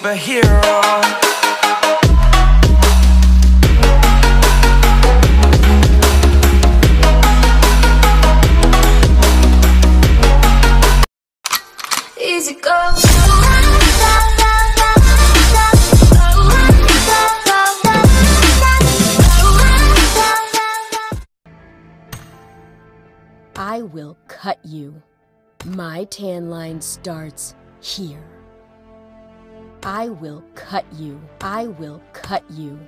superhero. Easy go. I will cut you. My tan line starts here. I will cut you. I will cut you.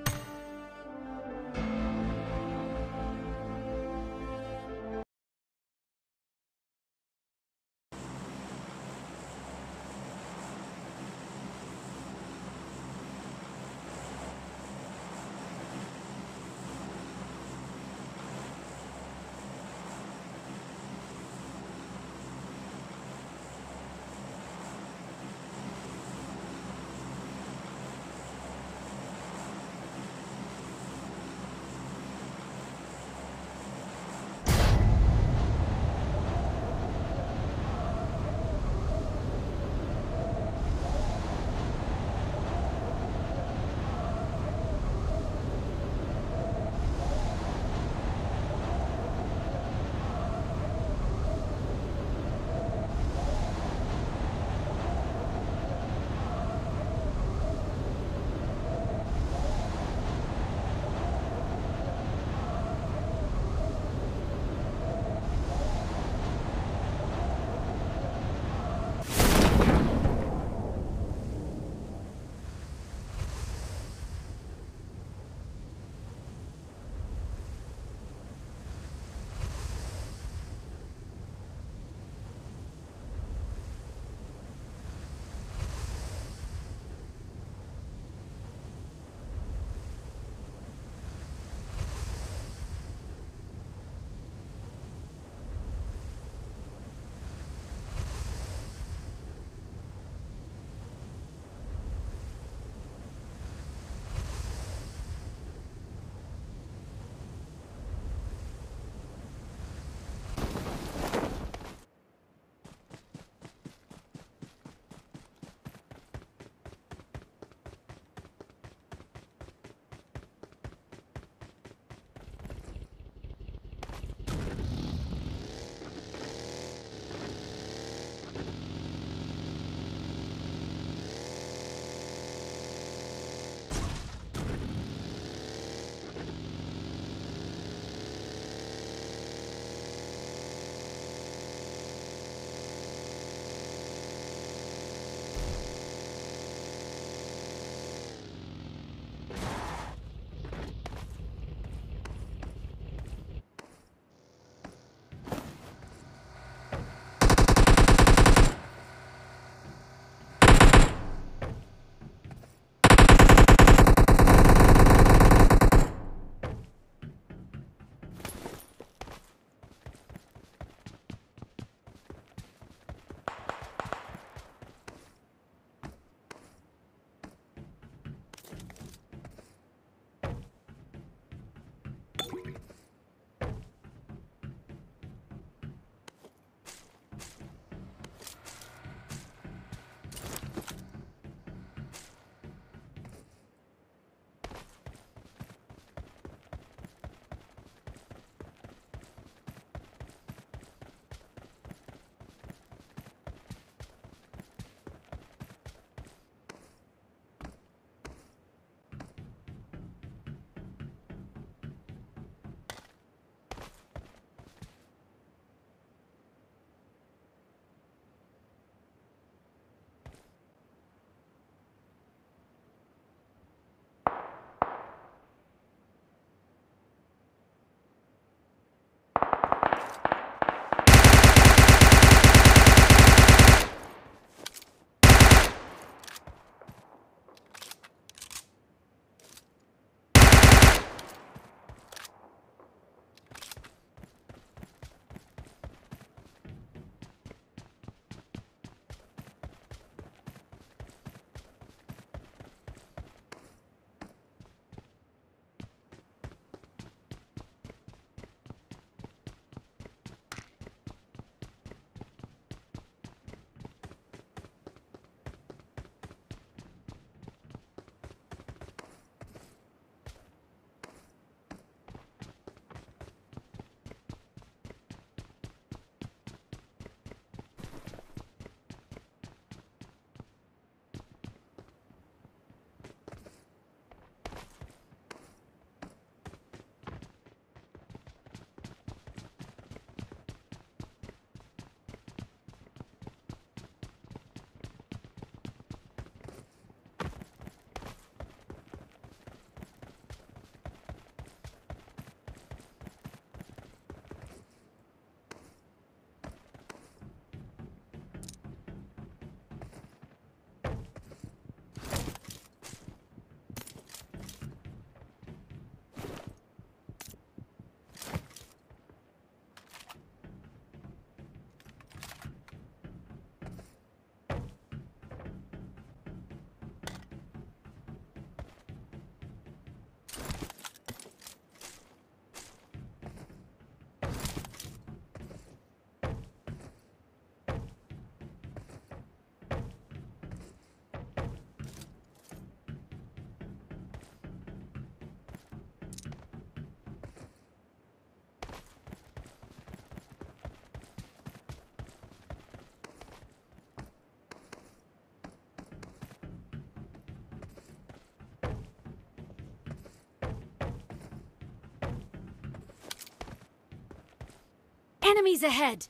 Enemies ahead!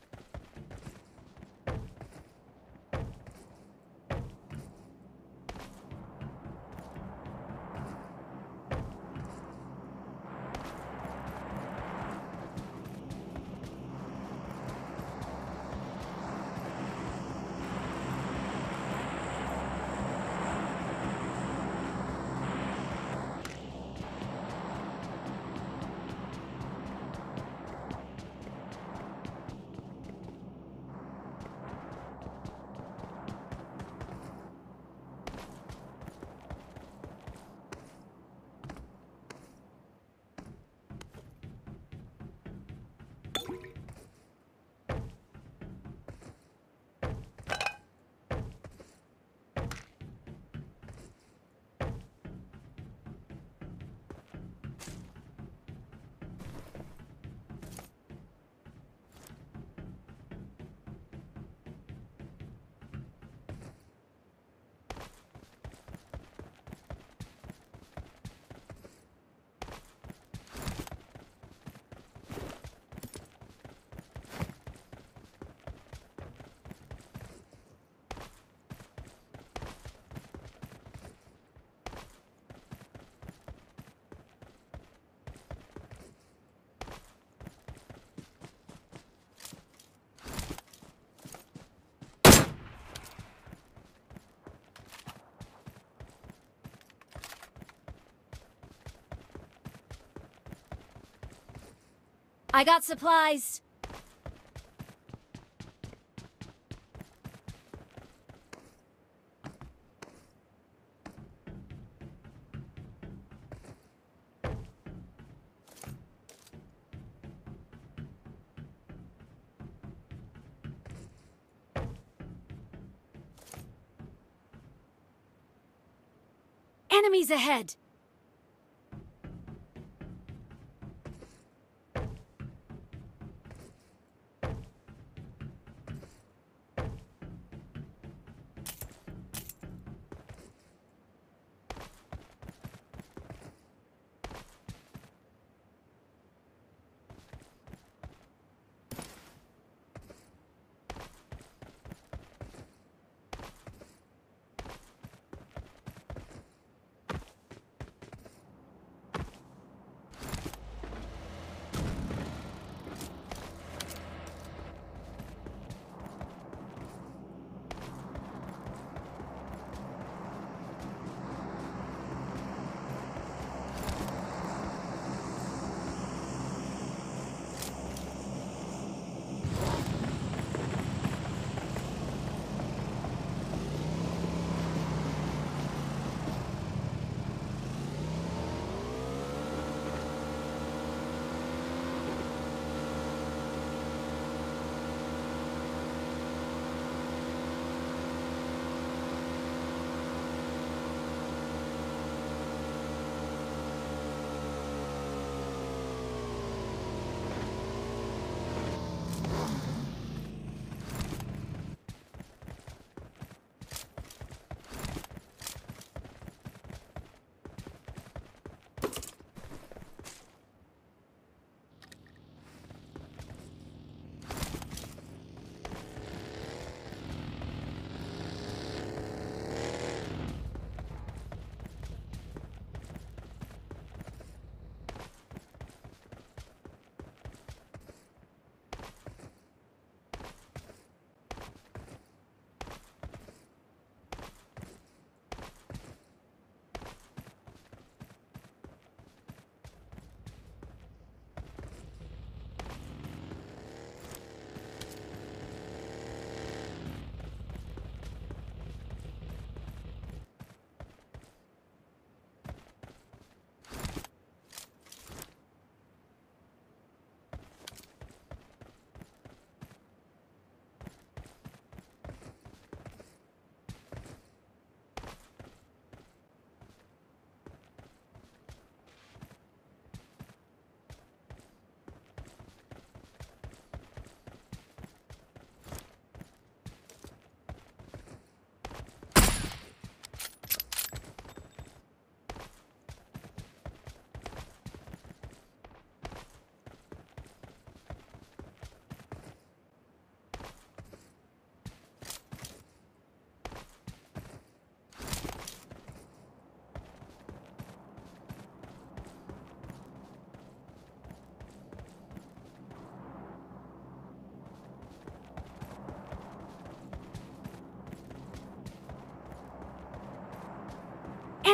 I got supplies. Enemies ahead!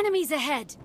Enemies ahead!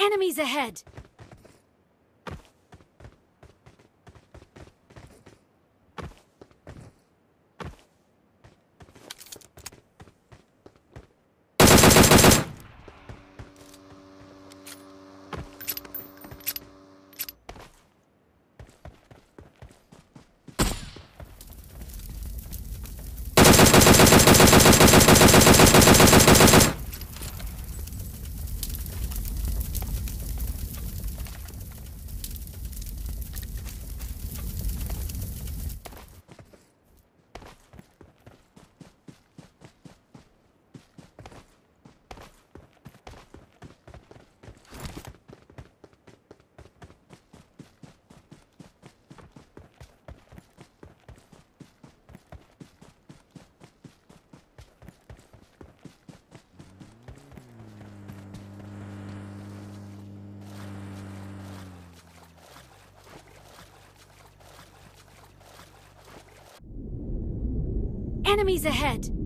Enemies ahead! Enemies ahead!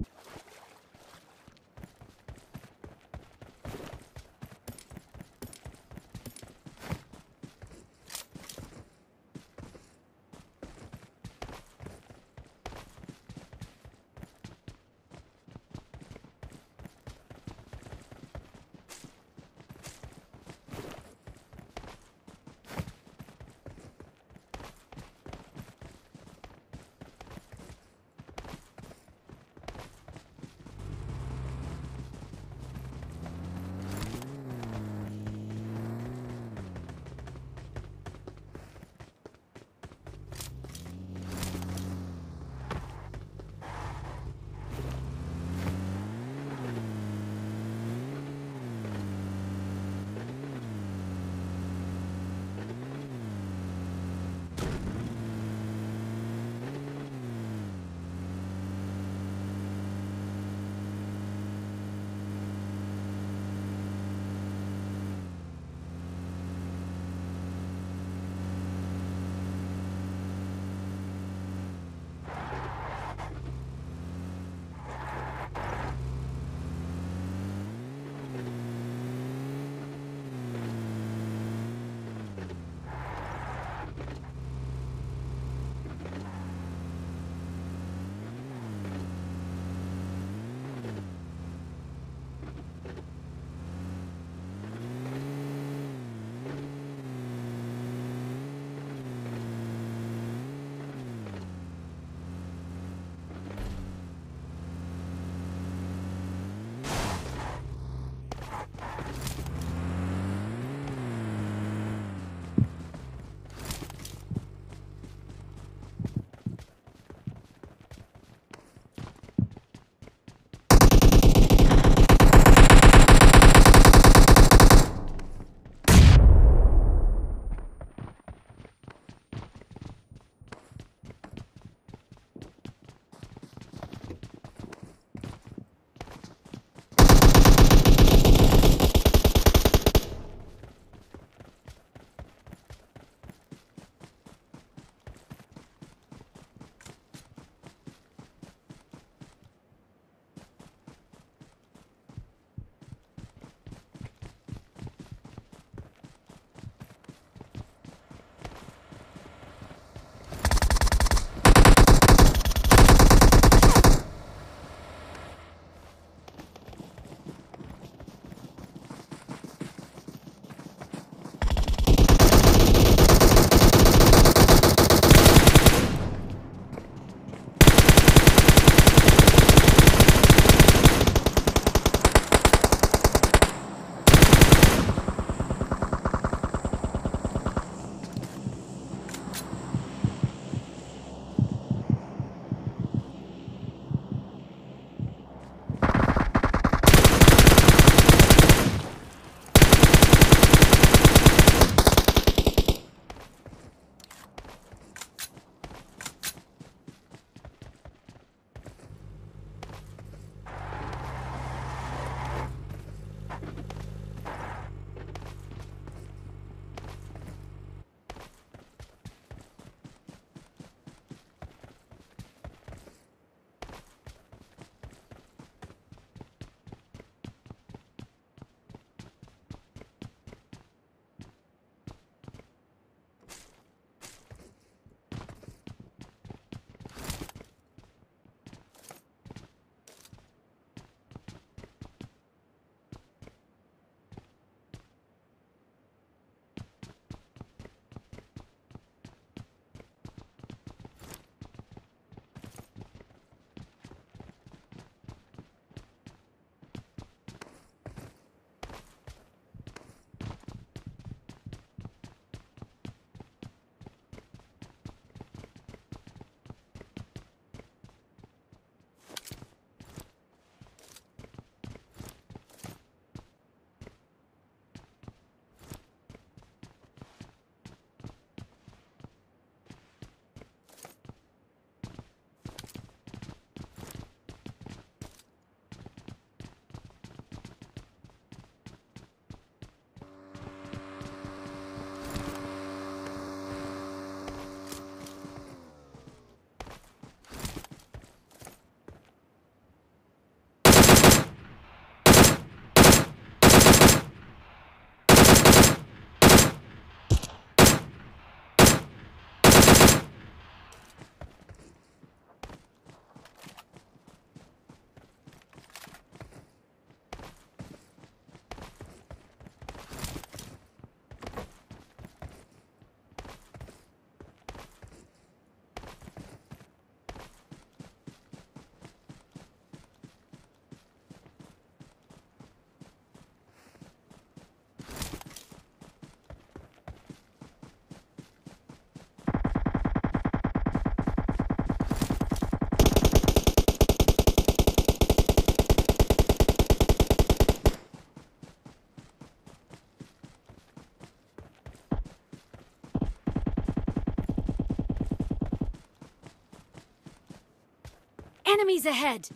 Enemies ahead!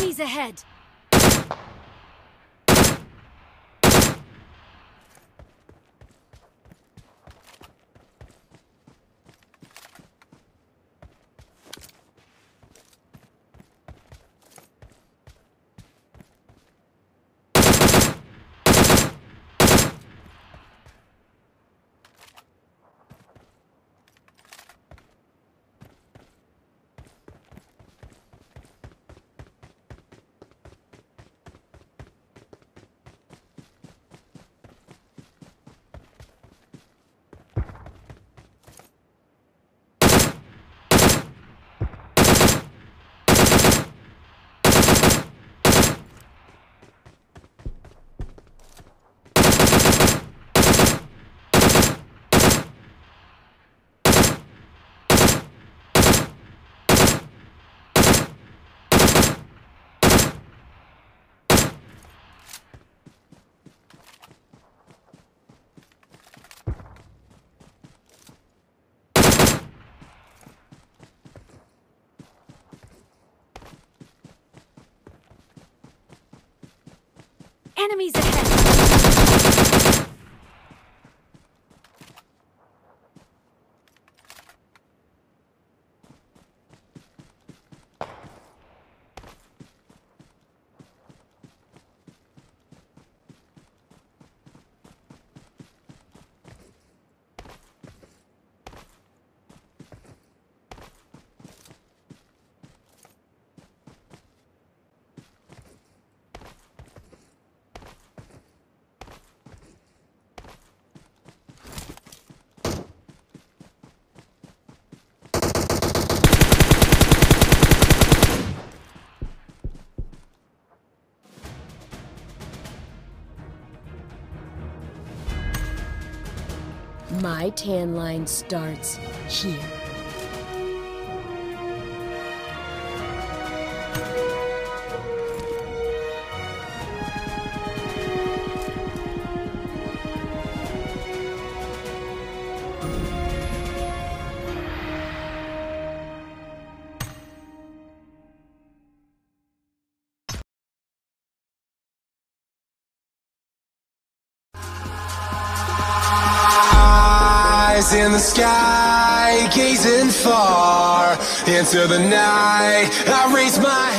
Enemies ahead! Enemies ahead! My tan line starts here. Into the night. I raise my.